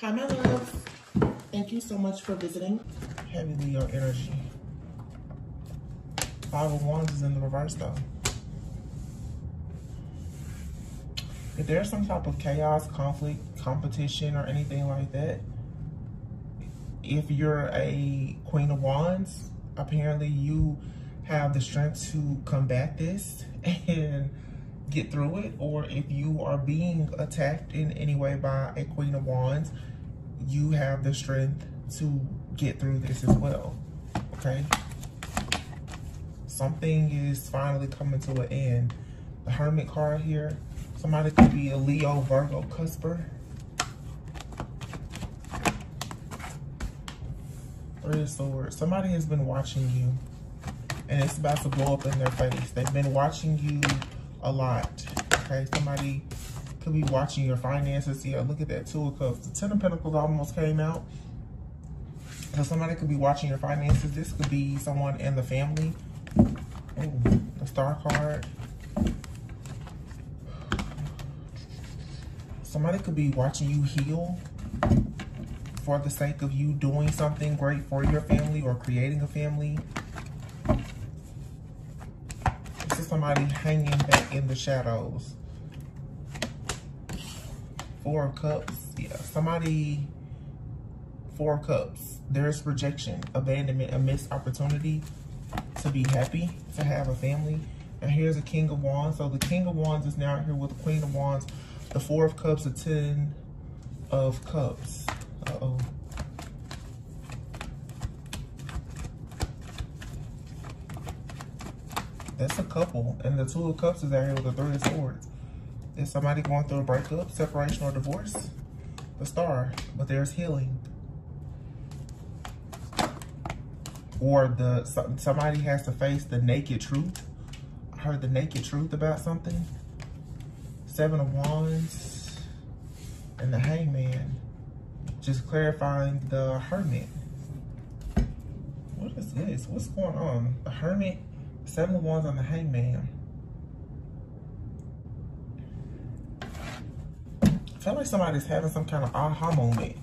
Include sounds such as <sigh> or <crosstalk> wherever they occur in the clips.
Hi, my love. Thank you so much for visiting. Heavy Leo energy. Five of Wands is in the reverse though. If there's some type of chaos, conflict, competition, or anything like that, if you're a Queen of Wands, apparently you have the strength to combat this <laughs> and get through it. Or if you are being attacked in any way by a Queen of Wands, you have the strength to get through this as well, okay? Something is finally coming to an end. The Hermit card here, somebody could be a Leo, Virgo, Cusper. Three of Swords. Somebody has been watching you and it's about to blow up in their face. They've been watching you a lot, okay? Somebody could be watching your finances. here. look at that, Two of Cups. The Ten of Pentacles almost came out. So somebody could be watching your finances. This could be someone in the family. Oh, the Star card. Somebody could be watching you heal for the sake of you doing something great for your family or creating a family. Somebody hanging back in the shadows. Four of Cups. Yeah, somebody, Four of Cups. There's rejection, abandonment, a missed opportunity to be happy, to have a family. And here's a King of Wands. So the King of Wands is now here with the Queen of Wands. The Four of Cups, the Ten of Cups. Uh-oh. That's a couple. And the Two of Cups is out here with the Three of Swords. Is somebody going through a breakup, separation, or divorce? The star, but there's healing. Or the somebody has to face the naked truth. I heard the naked truth about something. Seven of Wands and the Hangman. Just clarifying the Hermit. What is this? What's going on? The Hermit, Seven of Wands on the Hangman. feel like somebody's having some kind of aha moment.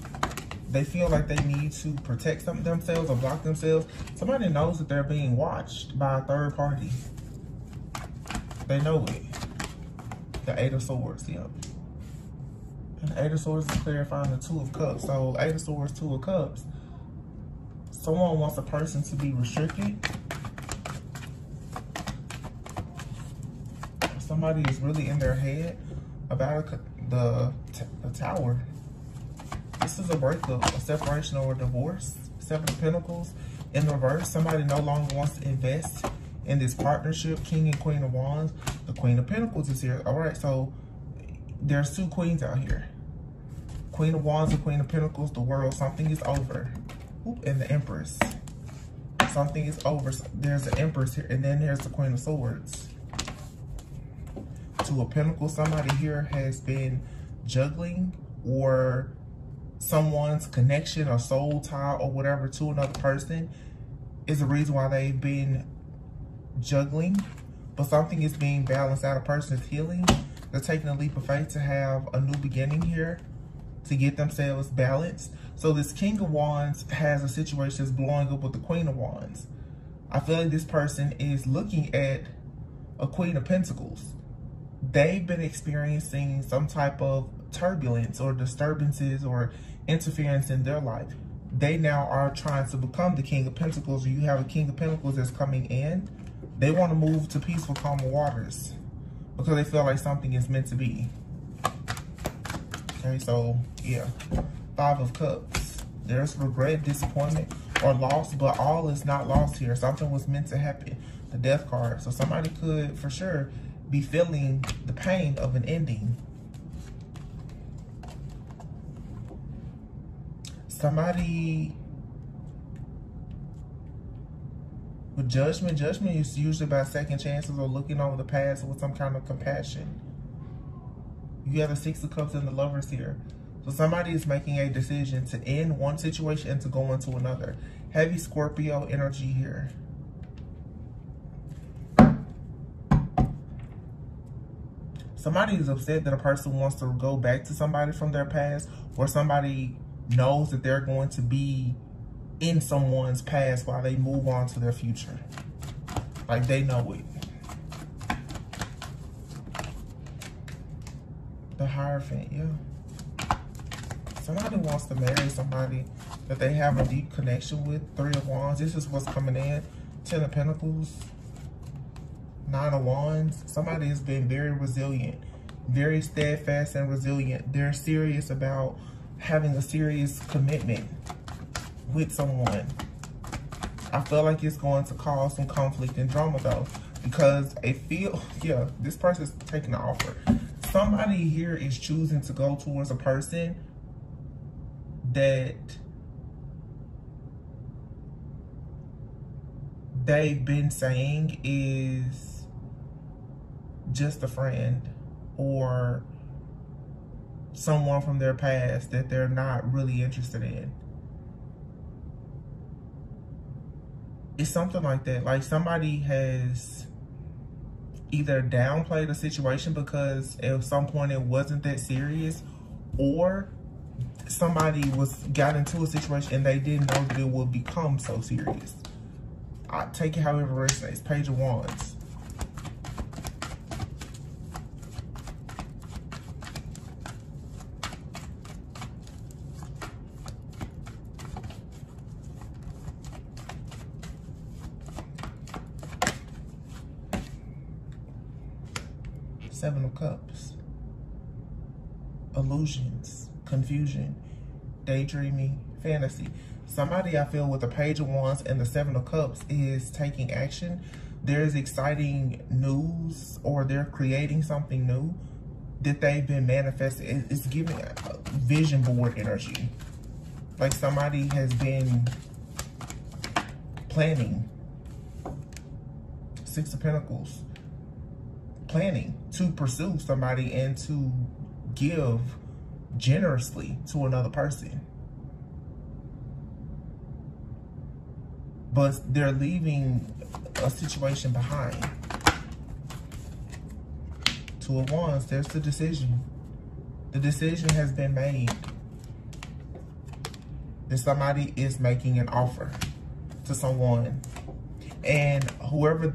They feel like they need to protect some themselves or block themselves. Somebody knows that they're being watched by a third party. They know it. The Eight of Swords, yep. And the Eight of Swords is clarifying the Two of Cups. So Eight of Swords, Two of Cups. Someone wants a person to be restricted. Somebody is really in their head about a the, the tower. This is a breakup, a separation or a divorce. Seven of Pentacles in reverse. Somebody no longer wants to invest in this partnership. King and Queen of Wands. The Queen of Pentacles is here. All right, so there's two queens out here. Queen of Wands and Queen of Pentacles, the world, something is over. Oop, and the Empress. Something is over. There's the Empress here, and then there's the Queen of Swords. Two a Pentacles, somebody here has been juggling or someone's connection or soul tie or whatever to another person is the reason why they've been juggling. But something is being balanced out. A person is healing. They're taking a leap of faith to have a new beginning here to get themselves balanced. So this King of Wands has a situation that's blowing up with the Queen of Wands. I feel like this person is looking at a Queen of Pentacles they've been experiencing some type of turbulence or disturbances or interference in their life. They now are trying to become the King of Pentacles. You have a King of Pentacles that's coming in. They want to move to peaceful, calm waters because they feel like something is meant to be. Okay, so yeah, Five of Cups. There's regret, disappointment, or loss, but all is not lost here. Something was meant to happen. The Death card. So somebody could, for sure, be feeling the pain of an ending. Somebody with judgment, judgment is usually about second chances or looking over the past with some kind of compassion. You have the Six of Cups and the Lovers here. So somebody is making a decision to end one situation and to go into another. Heavy Scorpio energy here. Somebody is upset that a person wants to go back to somebody from their past or somebody knows that they're going to be in someone's past while they move on to their future. Like they know it. The Hierophant, yeah. Somebody wants to marry somebody that they have a deep connection with. Three of Wands. This is what's coming in. Ten of Pentacles. Nine of Wands. Somebody has been very resilient. Very steadfast and resilient. They're serious about having a serious commitment with someone. I feel like it's going to cause some conflict and drama though. Because I feel, <laughs> yeah, this person's taking the offer. Somebody here is choosing to go towards a person that they've been saying is just a friend or someone from their past that they're not really interested in. It's something like that. Like somebody has either downplayed a situation because at some point it wasn't that serious or somebody was got into a situation and they didn't know that it would become so serious. I take it however it resonates. Page of Wands. Seven of Cups. Illusions, confusion, daydreaming, fantasy. Somebody I feel with the Page of Wands and the Seven of Cups is taking action. There's exciting news or they're creating something new that they've been manifesting. It's giving uh, vision board energy. Like somebody has been planning. Six of Pentacles planning to pursue somebody and to give generously to another person. But they're leaving a situation behind. Two of Wands, there's the decision. The decision has been made. That somebody is making an offer to someone. And whoever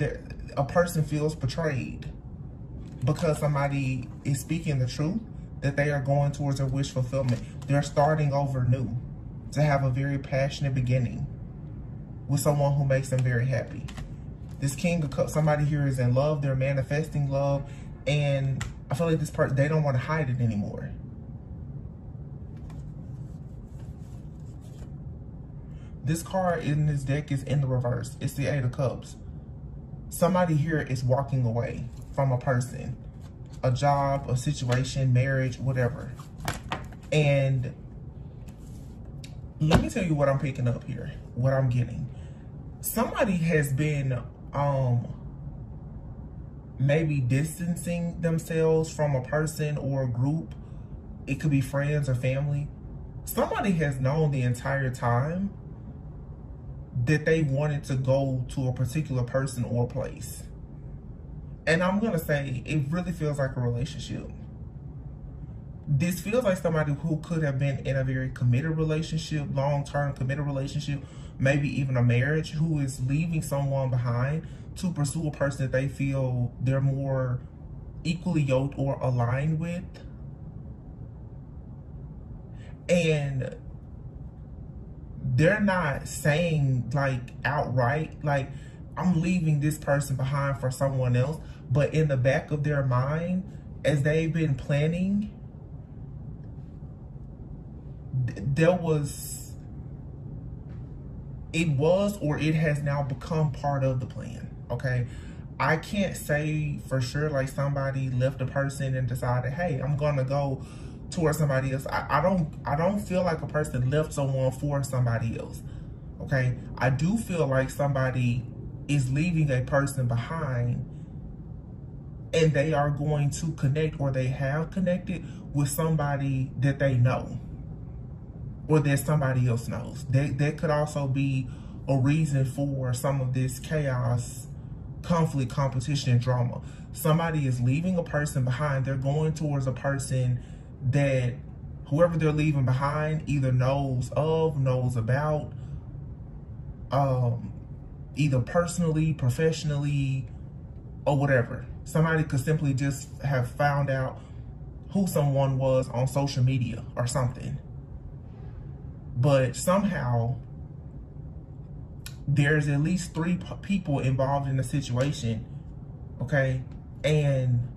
a person feels betrayed because somebody is speaking the truth, that they are going towards a wish fulfillment. They're starting over new to have a very passionate beginning with someone who makes them very happy. This King of Cups, somebody here is in love. They're manifesting love. And I feel like this part, they don't want to hide it anymore. This card in this deck is in the reverse. It's the Eight of Cups. Somebody here is walking away from a person, a job, a situation, marriage, whatever. And let me tell you what I'm picking up here, what I'm getting. Somebody has been um maybe distancing themselves from a person or a group. It could be friends or family. Somebody has known the entire time that they wanted to go to a particular person or place. And I'm going to say, it really feels like a relationship. This feels like somebody who could have been in a very committed relationship, long-term committed relationship, maybe even a marriage, who is leaving someone behind to pursue a person that they feel they're more equally yoked or aligned with. And they're not saying like outright, like, I'm leaving this person behind for someone else. But in the back of their mind, as they've been planning, there was, it was or it has now become part of the plan, okay? I can't say for sure like somebody left a person and decided, hey, I'm gonna go towards somebody else. I, I don't I don't feel like a person left someone for somebody else. Okay. I do feel like somebody is leaving a person behind and they are going to connect or they have connected with somebody that they know or that somebody else knows. That, that could also be a reason for some of this chaos, conflict, competition, and drama. Somebody is leaving a person behind. They're going towards a person that whoever they're leaving behind either knows of, knows about, um, either personally, professionally, or whatever. Somebody could simply just have found out who someone was on social media or something. But somehow, there's at least three people involved in the situation, okay? And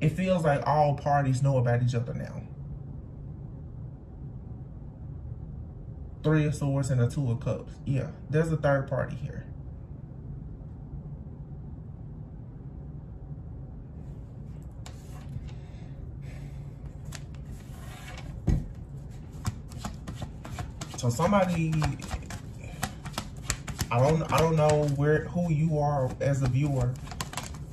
it feels like all parties know about each other now. Three of Swords and a Two of Cups. Yeah, there's a third party here. So somebody, I don't, I don't know where who you are as a viewer.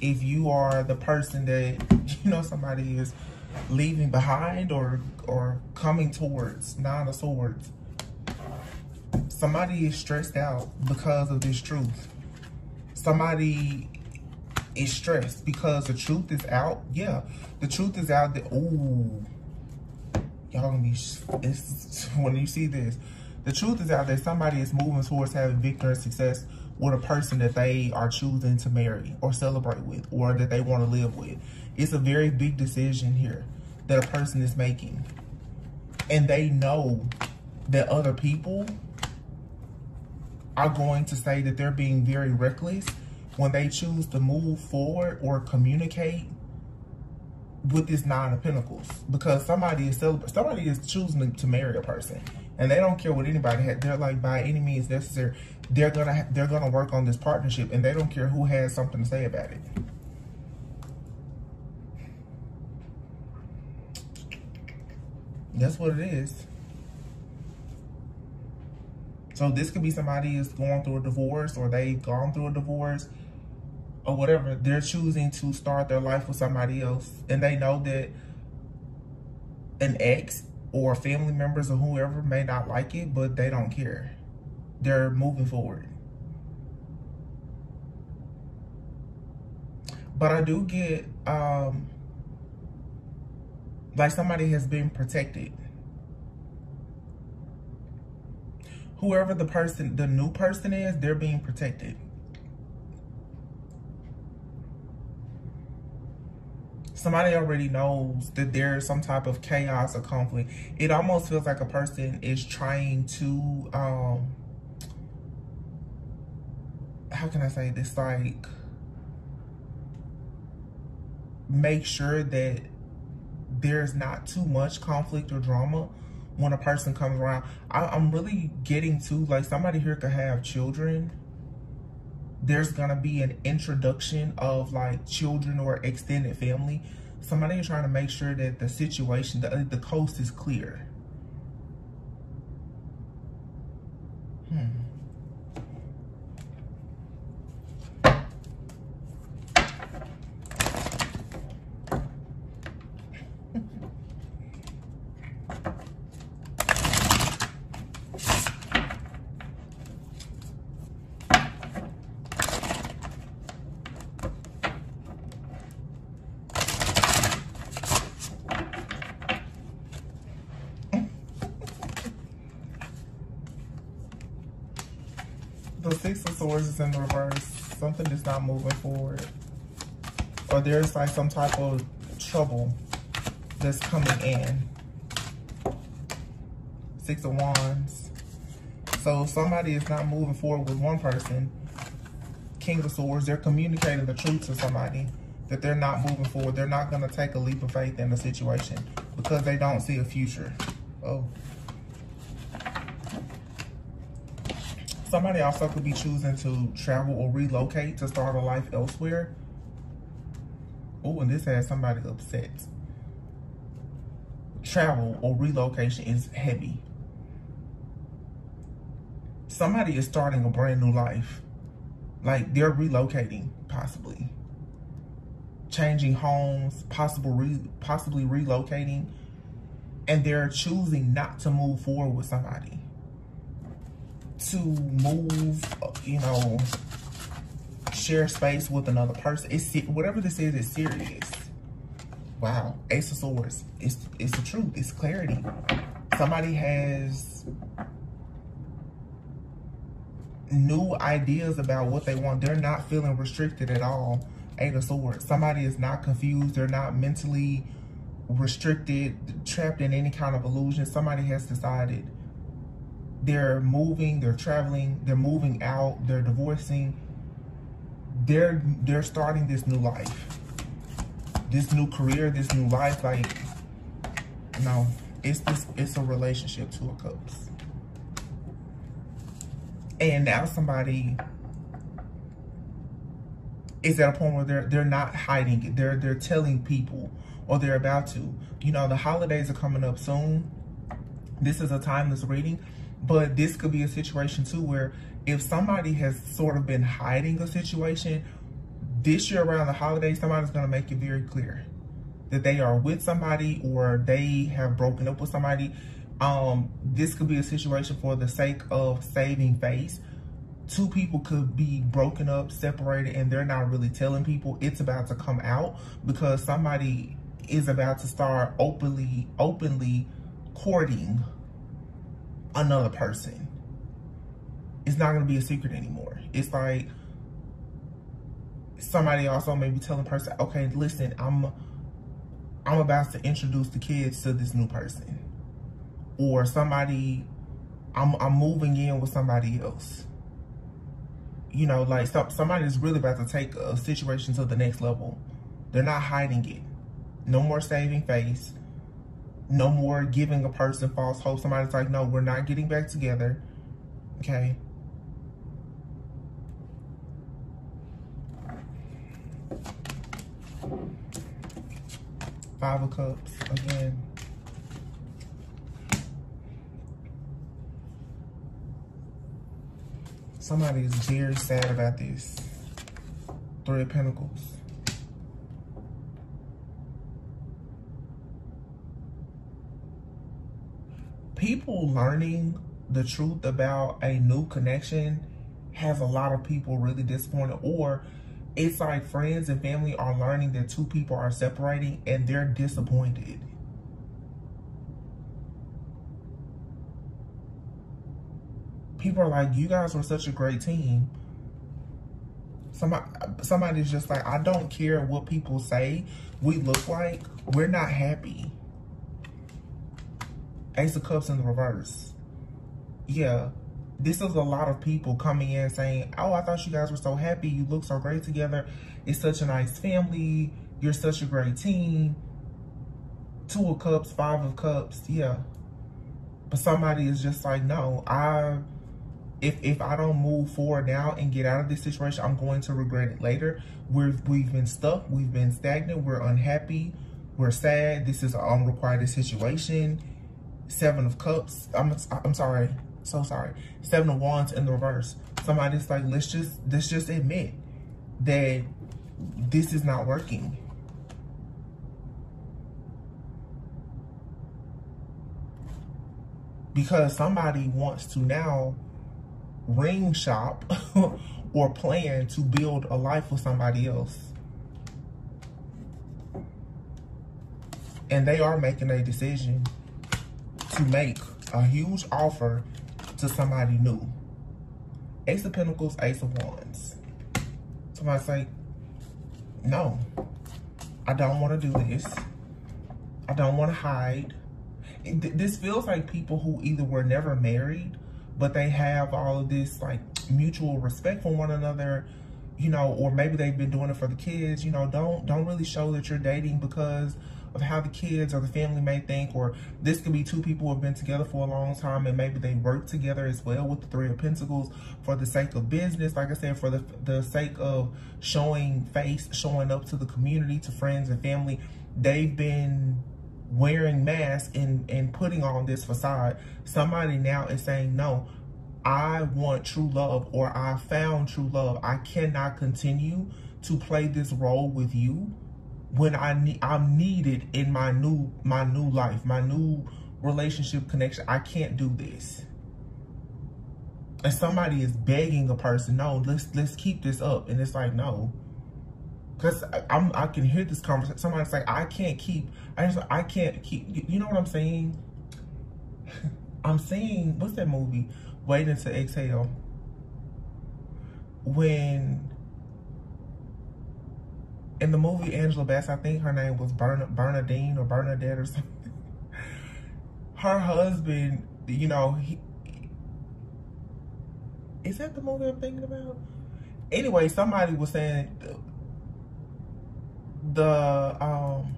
If you are the person that <laughs> you know somebody is leaving behind or or coming towards nine of swords somebody is stressed out because of this truth somebody is stressed because the truth is out yeah the truth is out that ooh y'all gonna be it's <laughs> when you see this the truth is out that somebody is moving towards having victory and success with a person that they are choosing to marry or celebrate with or that they want to live with. It's a very big decision here that a person is making. And they know that other people are going to say that they're being very reckless when they choose to move forward or communicate with this nine of pentacles because somebody is somebody is choosing to marry a person and they don't care what anybody has. They're like, by any means necessary, they're gonna they're gonna work on this partnership, and they don't care who has something to say about it. That's what it is. So this could be somebody is going through a divorce, or they've gone through a divorce, or whatever. They're choosing to start their life with somebody else, and they know that an ex or family members or whoever may not like it, but they don't care. They're moving forward. But I do get, um, like somebody has been protected. Whoever the person, the new person is, they're being protected. somebody already knows that there's some type of chaos or conflict. It almost feels like a person is trying to, um, how can I say this? Like, make sure that there's not too much conflict or drama when a person comes around. I, am really getting to, like, somebody here could have children. There's to be an introduction of, like, children or extended family somebody is trying to make sure that the situation, the, the coast is clear. Hmm. the Six of Swords is in the reverse. Something is not moving forward. Some type of trouble that's coming in. Six of Wands. So somebody is not moving forward with one person. King of Swords, they're communicating the truth to somebody that they're not moving forward. They're not going to take a leap of faith in the situation because they don't see a future. Oh. Somebody also could be choosing to travel or relocate to start a life elsewhere. Oh, and this has somebody upset. Travel or relocation is heavy. Somebody is starting a brand new life. Like they're relocating, possibly. Changing homes, possible re possibly relocating. And they're choosing not to move forward with somebody to move, uh, you know, share space with another person. It's whatever this is, it's serious. wow, Ace of Swords. It's, it's the truth. It's clarity. Somebody has new ideas about what they want. They're not feeling restricted at all. Eight of Swords. Somebody is not confused. They're not mentally restricted, trapped in any kind of illusion. Somebody has decided they're moving, they're traveling, they're moving out, they're divorcing. They're they're starting this new life. This new career, this new life, like no, it's this it's a relationship, two of cups. And now somebody is at a point where they're they're not hiding it. They're they're telling people or they're about to. You know, the holidays are coming up soon. This is a timeless reading, but this could be a situation too where if somebody has sort of been hiding a situation, this year around the holidays, somebody's going to make it very clear that they are with somebody or they have broken up with somebody um, this could be a situation for the sake of saving face. Two people could be broken up, separated, and they're not really telling people. It's about to come out because somebody is about to start openly, openly courting another person. It's not going to be a secret anymore. It's like somebody also may be telling person, okay, listen, I'm, I'm about to introduce the kids to this new person or somebody, I'm, I'm moving in with somebody else. You know, like some, somebody is really about to take a situation to the next level. They're not hiding it. No more saving face. No more giving a person false hope. Somebody's like, no, we're not getting back together. Okay. Five of Cups again. Somebody is very sad about this. Three of Pentacles. People learning the truth about a new connection has a lot of people really disappointed or it's like friends and family are learning that two people are separating and they're disappointed. people are like, you guys were such a great team. Somebody, somebody's just like, I don't care what people say we look like. We're not happy. Ace of Cups in the reverse. Yeah, this is a lot of people coming in saying, oh, I thought you guys were so happy. You look so great together. It's such a nice family. You're such a great team. Two of Cups, Five of Cups. Yeah. But somebody is just like, no, I if if I don't move forward now and get out of this situation, I'm going to regret it later. We've we've been stuck, we've been stagnant, we're unhappy, we're sad. This is an unrequited situation. Seven of Cups. I'm I'm sorry, so sorry. Seven of Wands in the reverse. Somebody's like, let's just let's just admit that this is not working. Because somebody wants to now ring shop <laughs> or plan to build a life with somebody else. And they are making a decision to make a huge offer to somebody new. Ace of Pentacles, Ace of Wands. Somebody say, no, I don't want to do this. I don't want to hide. This feels like people who either were never married but they have all of this like mutual respect for one another you know or maybe they've been doing it for the kids you know don't don't really show that you're dating because of how the kids or the family may think or this could be two people who have been together for a long time and maybe they work together as well with the three of pentacles for the sake of business like i said for the the sake of showing face showing up to the community to friends and family they've been wearing masks and, and putting on this facade, somebody now is saying, no, I want true love or I found true love. I cannot continue to play this role with you when I need I'm needed in my new my new life, my new relationship connection. I can't do this. And somebody is begging a person, no, let's let's keep this up. And it's like, no. because I'm I can hear this conversation. Somebody's like, I can't keep. I just I can't keep. You know what I'm saying? <laughs> I'm saying what's that movie? Waiting to exhale. When in the movie Angela Bassett, I think her name was Bern Bernadine or Bernadette or <laughs> something. Her husband, you know, he, is that the movie I'm thinking about? Anyway, somebody was saying the um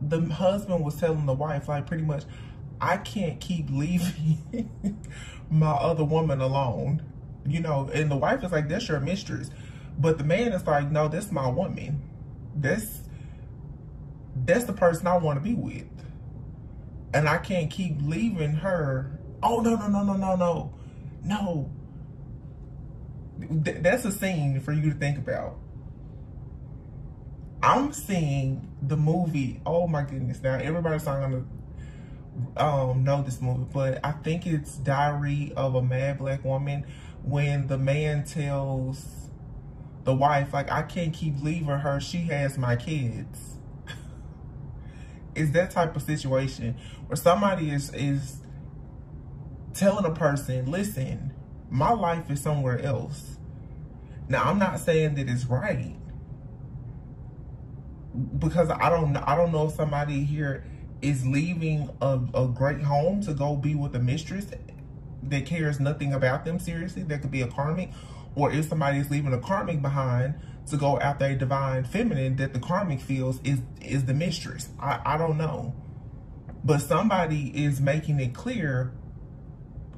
the husband was telling the wife like pretty much I can't keep leaving <laughs> my other woman alone. You know, and the wife is like, that's your mistress. But the man is like, no, that's my woman. That's that's the person I want to be with. And I can't keep leaving her. Oh no, no, no, no, no, no. No. Th that's a scene for you to think about. I'm seeing the movie. Oh my goodness! Now everybody's not gonna um, know this movie, but I think it's Diary of a Mad Black Woman when the man tells the wife, like, I can't keep leaving her. She has my kids. it's that type of situation where somebody is is telling a person, listen, my life is somewhere else. Now, I'm not saying that it's right because I don't I don't know if somebody here is leaving a, a great home to go be with a mistress that cares nothing about them seriously. That could be a karmic. Or if somebody is leaving a karmic behind to go after a divine feminine that the karmic feels is is the mistress. I, I don't know. But somebody is making it clear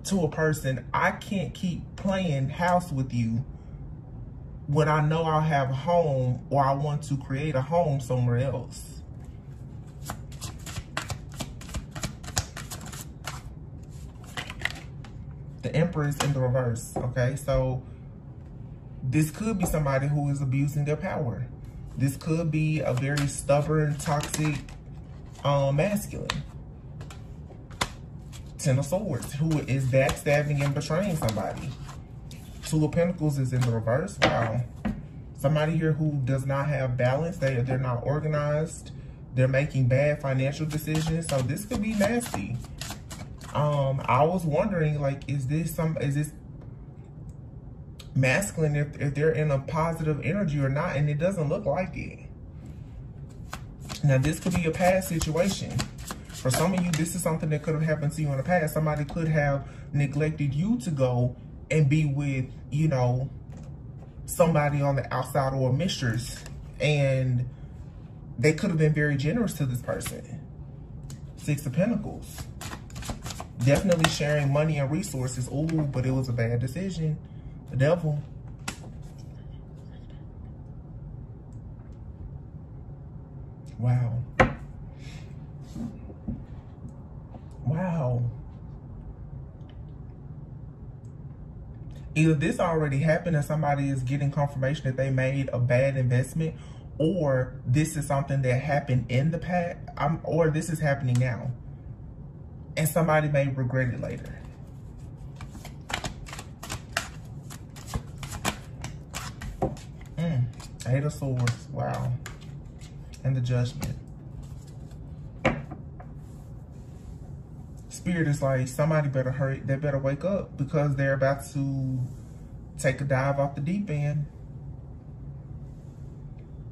to a person, I can't keep playing house with you when I know I'll have a home or I want to create a home somewhere else. The Empress in the reverse, okay? So this could be somebody who is abusing their power. This could be a very stubborn, toxic um, masculine. Ten of Swords, who is backstabbing and betraying somebody. Two of Pentacles is in the reverse. Wow. Somebody here who does not have balance. They, they're not organized. They're making bad financial decisions. So this could be nasty. Um, I was wondering, like, is this some, is this masculine if, if they're in a positive energy or not? And it doesn't look like it. Now, this could be a past situation. For some of you, this is something that could have happened to you in the past. Somebody could have neglected you to go and be with, you know, somebody on the outside or a mistress. And they could have been very generous to this person. Six of Pentacles. Definitely sharing money and resources. Ooh, but it was a bad decision. The devil. Wow. Wow. either this already happened and somebody is getting confirmation that they made a bad investment or this is something that happened in the past um, or this is happening now and somebody may regret it later. Mm, Eight of Swords, wow. And the Judgment. spirit is like, somebody better hurry, they better wake up because they're about to take a dive off the deep end.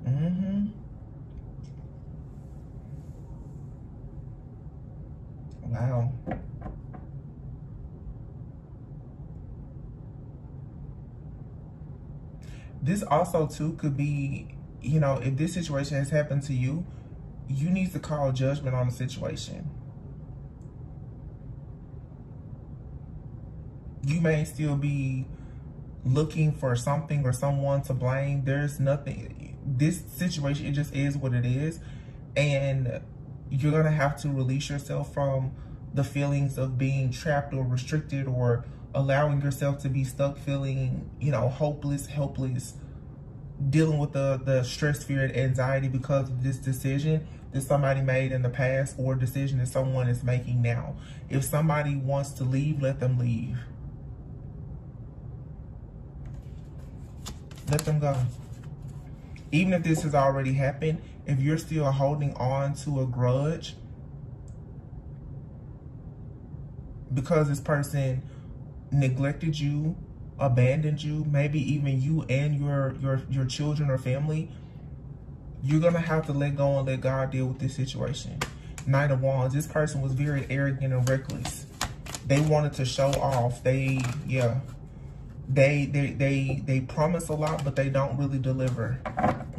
Mm-hmm. Wow. This also too could be, you know, if this situation has happened to you, you need to call judgment on the situation. you may still be looking for something or someone to blame. There's nothing, this situation, it just is what it is. And you're going to have to release yourself from the feelings of being trapped or restricted or allowing yourself to be stuck feeling, you know, hopeless, helpless, dealing with the, the stress, fear, and anxiety because of this decision that somebody made in the past or decision that someone is making now. If somebody wants to leave, let them leave. Let them go. Even if this has already happened, if you're still holding on to a grudge because this person neglected you, abandoned you, maybe even you and your your your children or family, you're gonna have to let go and let God deal with this situation. Knight of Wands, this person was very arrogant and reckless. They wanted to show off. They, yeah, they they they they promise a lot, but they don't really deliver.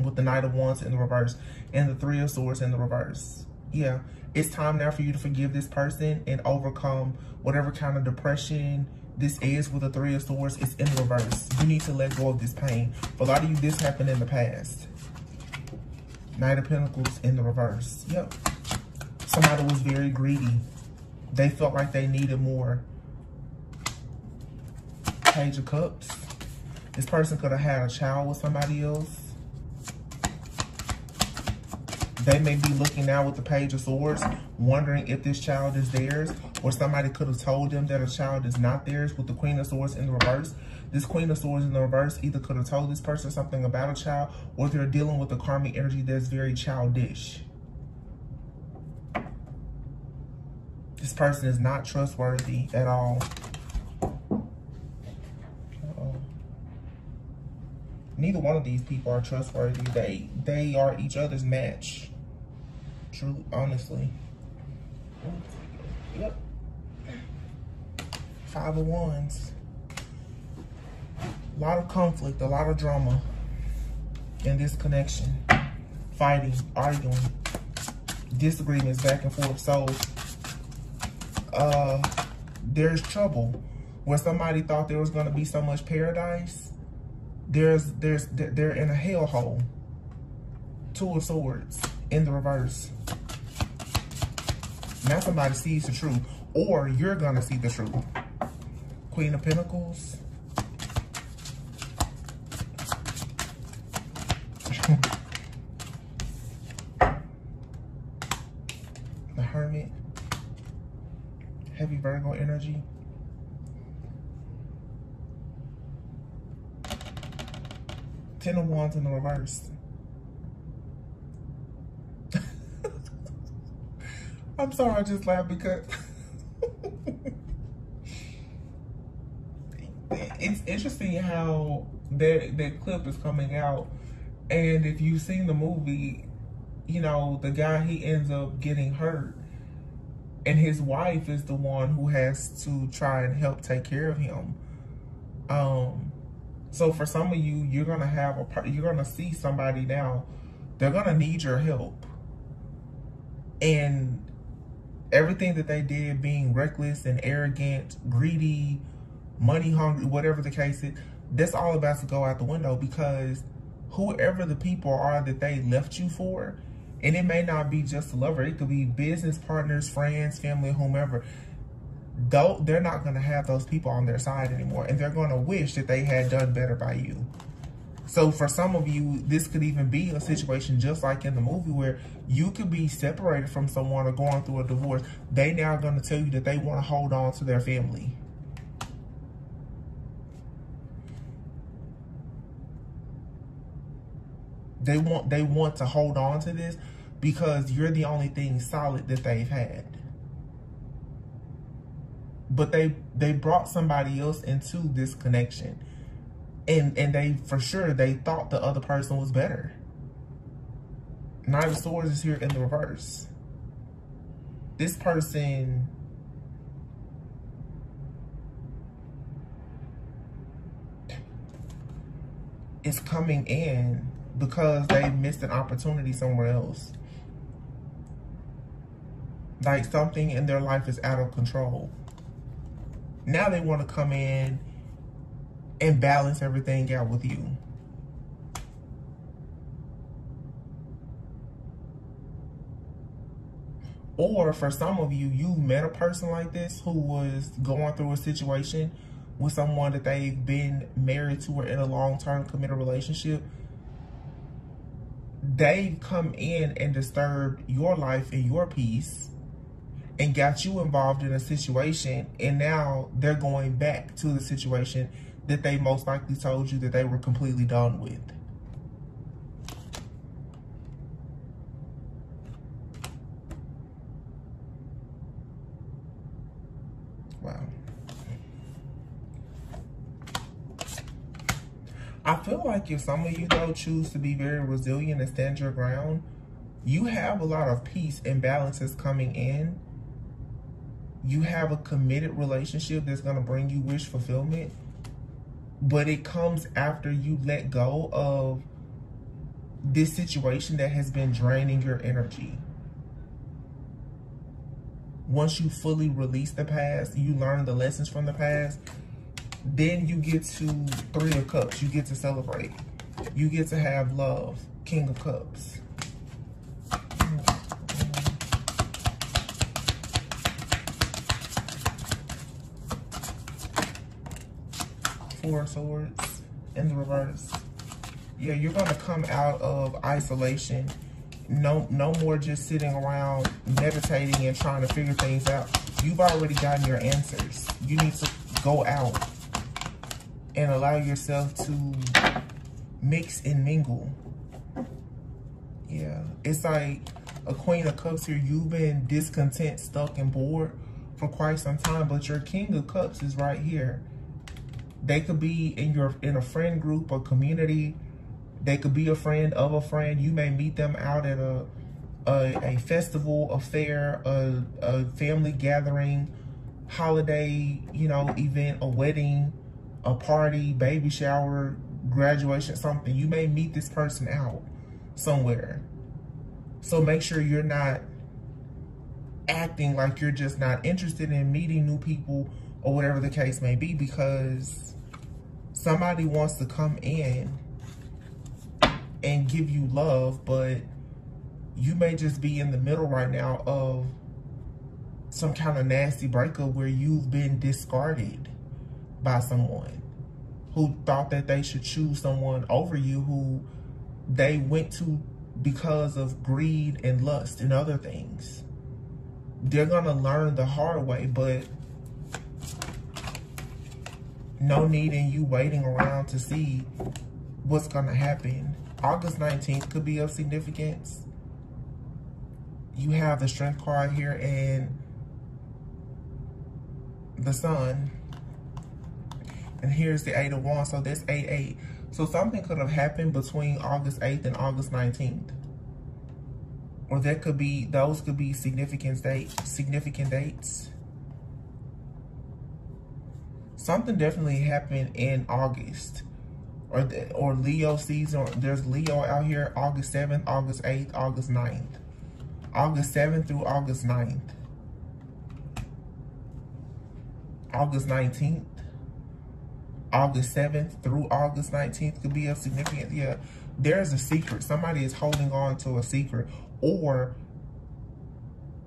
With the Knight of Wands in the reverse and the Three of Swords in the reverse. Yeah, it's time now for you to forgive this person and overcome whatever kind of depression this is with the Three of Swords. It's in reverse. You need to let go of this pain. For a lot of you, this happened in the past. Knight of Pentacles in the reverse. Yep. Somebody was very greedy. They felt like they needed more. Page of Cups. This person could have had a child with somebody else. They may be looking now with the Page of Swords, wondering if this child is theirs, or somebody could have told them that a child is not theirs with the Queen of Swords in the reverse. This Queen of Swords in the reverse either could have told this person something about a child, or they're dealing with a karmic energy that's very childish. This person is not trustworthy at all. Neither one of these people are trustworthy. They they are each other's match. Truly, honestly. Yep. Five of Wands. A lot of conflict, a lot of drama in this connection. Fighting, arguing, disagreements back and forth. So, uh, there's trouble. Where somebody thought there was going to be so much paradise, there's, there's, they're in a hellhole. Two of Swords in the reverse. Now somebody sees the truth, or you're gonna see the truth. Queen of Pentacles. <laughs> the Hermit. Heavy Virgo energy. Ten of Wands in the reverse. I'm sorry, I just laughed because it's interesting how that that clip is coming out, and if you've seen the movie, you know the guy he ends up getting hurt, and his wife is the one who has to try and help take care of him. Um, so for some of you, you're gonna have a you're gonna see somebody now. They're gonna need your help, and everything that they did being reckless and arrogant, greedy, money hungry, whatever the case is, that's all about to go out the window because whoever the people are that they left you for, and it may not be just a lover, it could be business partners, friends, family, whomever. They're not going to have those people on their side anymore, and they're going to wish that they had done better by you. So for some of you, this could even be a situation just like in the movie where you could be separated from someone or going through a divorce. They now are going to tell you that they want to hold on to their family. They want they want to hold on to this because you're the only thing solid that they've had. But they they brought somebody else into this connection and and they for sure they thought the other person was better. Nine of Swords is here in the reverse. This person is coming in because they missed an opportunity somewhere else. Like something in their life is out of control. Now they want to come in and balance everything out with you. Or for some of you, you met a person like this who was going through a situation with someone that they've been married to or in a long-term committed relationship. They've come in and disturbed your life and your peace and got you involved in a situation and now they're going back to the situation that they most likely told you that they were completely done with. Wow. I feel like if some of you though choose to be very resilient and stand your ground, you have a lot of peace and balances coming in. You have a committed relationship that's going to bring you wish fulfillment. But it comes after you let go of this situation that has been draining your energy. Once you fully release the past, you learn the lessons from the past, then you get to Three of Cups. You get to celebrate. You get to have love. King of Cups. Four of Swords in the reverse. Yeah, you're going to come out of isolation. No, no more just sitting around meditating and trying to figure things out. You've already gotten your answers. You need to go out and allow yourself to mix and mingle. Yeah, it's like a Queen of Cups here. You've been discontent, stuck, and bored for quite some time, but your King of Cups is right here. They could be in your in a friend group or community. They could be a friend of a friend. You may meet them out at a a, a festival, a fair, a, a family gathering, holiday, you know, event, a wedding, a party, baby shower, graduation, something. You may meet this person out somewhere. So make sure you're not acting like you're just not interested in meeting new people or whatever the case may be because somebody wants to come in and give you love, but you may just be in the middle right now of some kind of nasty breakup where you've been discarded by someone who thought that they should choose someone over you who they went to because of greed and lust and other things. They're going to learn the hard way, but no need in you waiting around to see what's going to happen. August 19th could be of significance. You have the strength card here and the sun and here's the eight of wands, so that's eight, eight. So something could have happened between August 8th and August 19th. Or that could be, those could be significant dates, significant dates. Something definitely happened in August. Or, the, or Leo season, there's Leo out here August 7th, August 8th, August 9th. August 7th through August 9th. August 19th. August 7th through August 19th could be a significant, yeah, there's a secret. Somebody is holding on to a secret or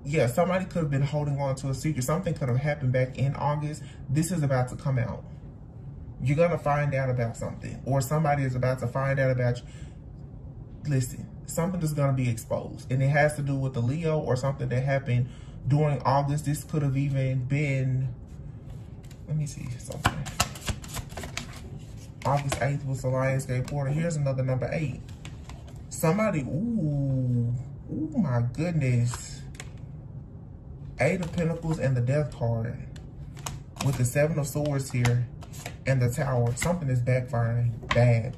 yeah, somebody could have been holding on to a secret. Something could have happened back in August. This is about to come out. You're going to find out about something or somebody is about to find out about you. Listen, something is going to be exposed and it has to do with the Leo or something that happened during August. This could have even been, let me see something. August 8th was the Lionsgate Portal. Here's another number 8. Somebody, ooh, ooh, my goodness. Eight of Pentacles and the Death card. With the Seven of Swords here and the Tower. Something is backfiring bad.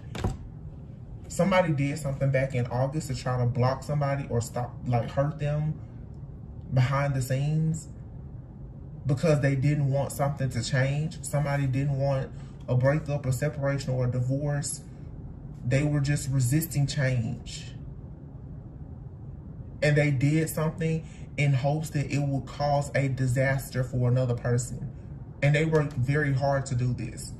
Somebody did something back in August to try to block somebody or stop, like hurt them behind the scenes because they didn't want something to change. Somebody didn't want a breakup, a separation, or a divorce. They were just resisting change. And they did something in hopes that it would cause a disaster for another person. And they worked very hard to do this.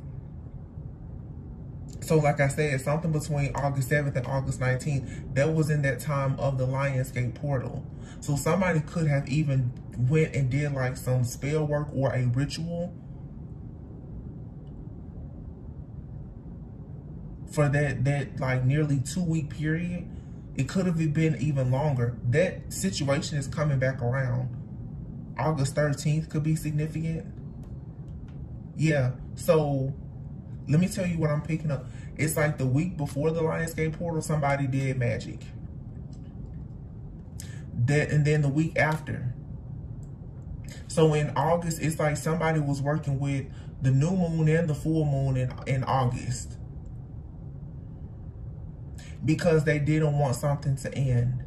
So like I said, something between August 7th and August 19th, that was in that time of the Lionsgate portal. So somebody could have even went and did like some spell work or a ritual for that that like nearly two week period. It could have been even longer. That situation is coming back around. August 13th could be significant. Yeah, so let me tell you what I'm picking up. It's like the week before the Lionsgate portal, somebody did magic. That and then the week after. So in August, it's like somebody was working with the new moon and the full moon in, in August. Because they didn't want something to end.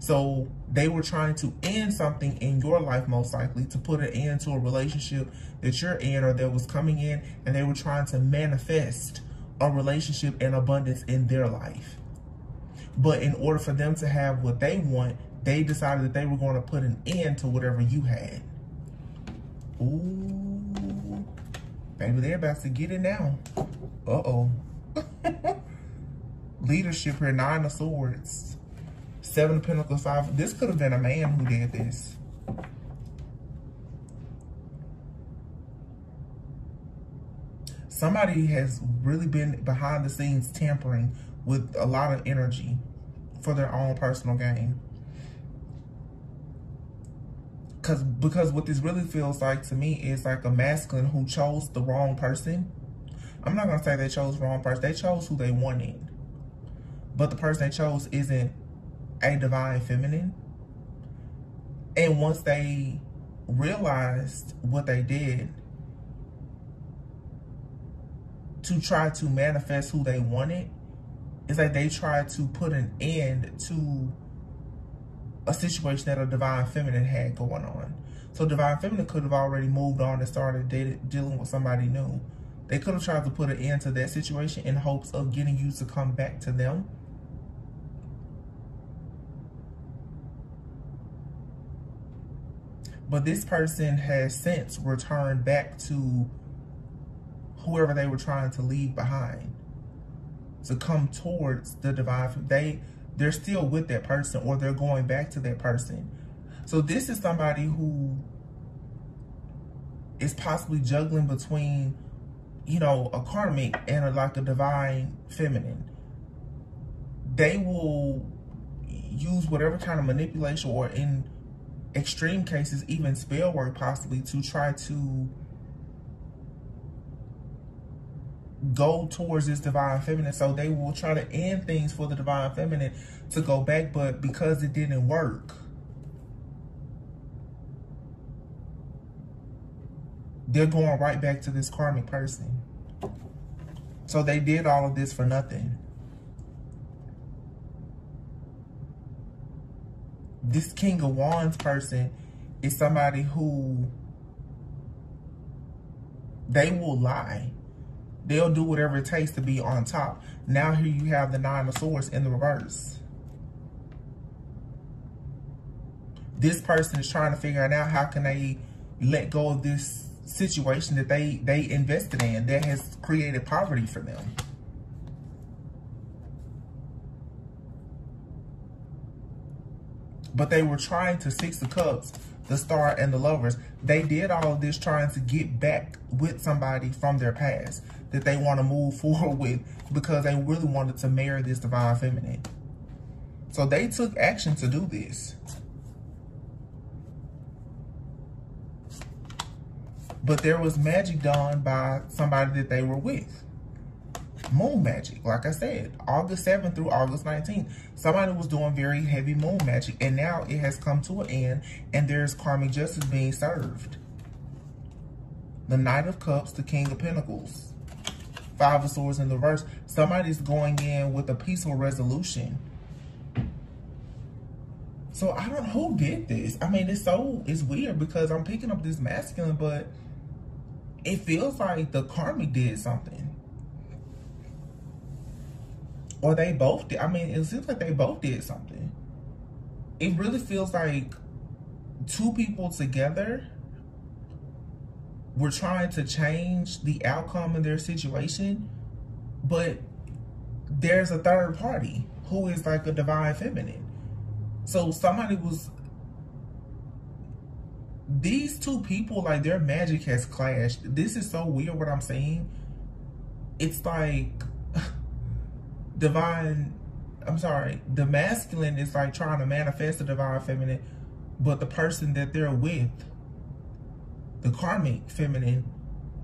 So they were trying to end something in your life, most likely, to put an end to a relationship that you're in or that was coming in, and they were trying to manifest a relationship and abundance in their life. But in order for them to have what they want, they decided that they were going to put an end to whatever you had. Ooh, baby, they're about to get it now. Uh-oh. <laughs> Leadership here, Nine of Swords. Seven of Pentacles, Five. This could have been a man who did this. Somebody has really been behind the scenes tampering with a lot of energy for their own personal gain. Cause, because what this really feels like to me is like a masculine who chose the wrong person. I'm not going to say they chose the wrong person. They chose who they wanted. But the person they chose isn't a divine feminine. And once they realized what they did to try to manifest who they wanted, it's like they tried to put an end to a situation that a divine feminine had going on. So divine feminine could have already moved on and started dealing with somebody new. They could have tried to put an end to that situation in hopes of getting you to come back to them But this person has since returned back to whoever they were trying to leave behind to come towards the divine. They, they're still with that person or they're going back to that person. So this is somebody who is possibly juggling between, you know, a karmic and a, like a divine feminine. They will use whatever kind of manipulation or in extreme cases, even spell work possibly to try to go towards this divine feminine. So they will try to end things for the divine feminine to go back, but because it didn't work, they're going right back to this karmic person. So they did all of this for nothing. This King of Wands person is somebody who they will lie. They'll do whatever it takes to be on top. Now here you have the Nine of Swords in the reverse. This person is trying to figure out how can they let go of this situation that they, they invested in that has created poverty for them. But they were trying to Six of Cups, the Star, and the Lovers. They did all of this trying to get back with somebody from their past that they want to move <laughs> forward with because they really wanted to marry this Divine Feminine. So they took action to do this. But there was magic done by somebody that they were with moon magic. Like I said, August 7th through August 19th, somebody was doing very heavy moon magic. And now it has come to an end and there's karmic justice being served. The Knight of Cups, the King of Pentacles. Five of Swords in the reverse. Somebody's going in with a peaceful resolution. So I don't know who did this. I mean, it's so, it's weird because I'm picking up this masculine, but it feels like the karmic did something or they both did. I mean, it seems like they both did something. It really feels like two people together were trying to change the outcome of their situation, but there's a third party who is like a divine feminine. So somebody was these two people, like their magic has clashed. This is so weird what I'm saying. It's like divine, I'm sorry, the masculine is like trying to manifest the divine feminine, but the person that they're with, the karmic feminine,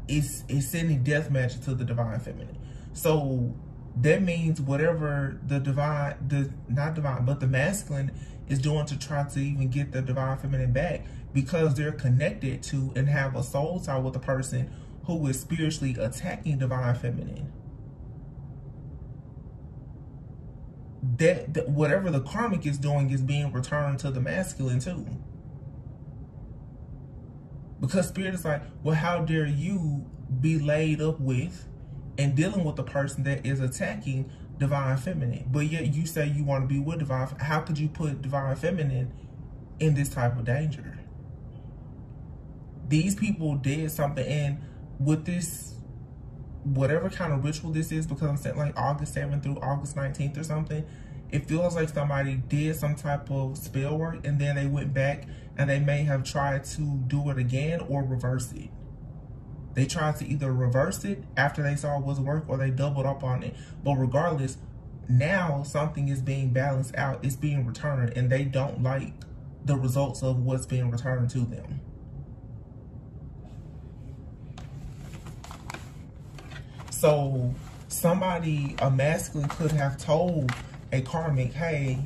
is, it's sending death matches to the divine feminine. So that means whatever the divine, the not divine, but the masculine is doing to try to even get the divine feminine back because they're connected to and have a soul tie with a person who is spiritually attacking divine feminine. That, that whatever the karmic is doing is being returned to the masculine too. Because spirit is like, well, how dare you be laid up with and dealing with the person that is attacking divine feminine. But yet you say you want to be with divine. How could you put divine feminine in this type of danger? These people did something and with this, whatever kind of ritual this is, because I'm saying like August 7th through August 19th or something, it feels like somebody did some type of spell work and then they went back and they may have tried to do it again or reverse it. They tried to either reverse it after they saw it was work or they doubled up on it. But regardless, now something is being balanced out. It's being returned and they don't like the results of what's being returned to them. So somebody, a masculine could have told a karmic, hey,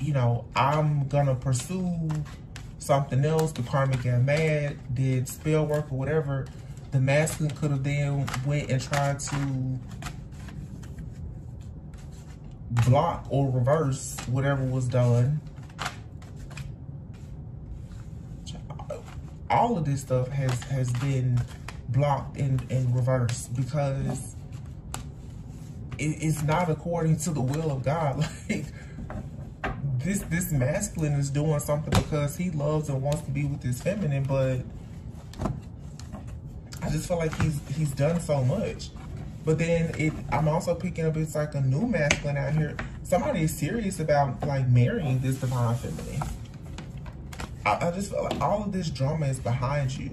you know, I'm gonna pursue something else. The karmic got mad, did spell work or whatever. The masculine could have then went and tried to block or reverse whatever was done. All of this stuff has has been blocked and, and reversed because it, it's not according to the will of God. <laughs> Like this this masculine is doing something because he loves and wants to be with his feminine, but I just feel like he's he's done so much. But then it I'm also picking up it's like a new masculine out here. Somebody is serious about like marrying this divine feminine. I, I just feel like all of this drama is behind you.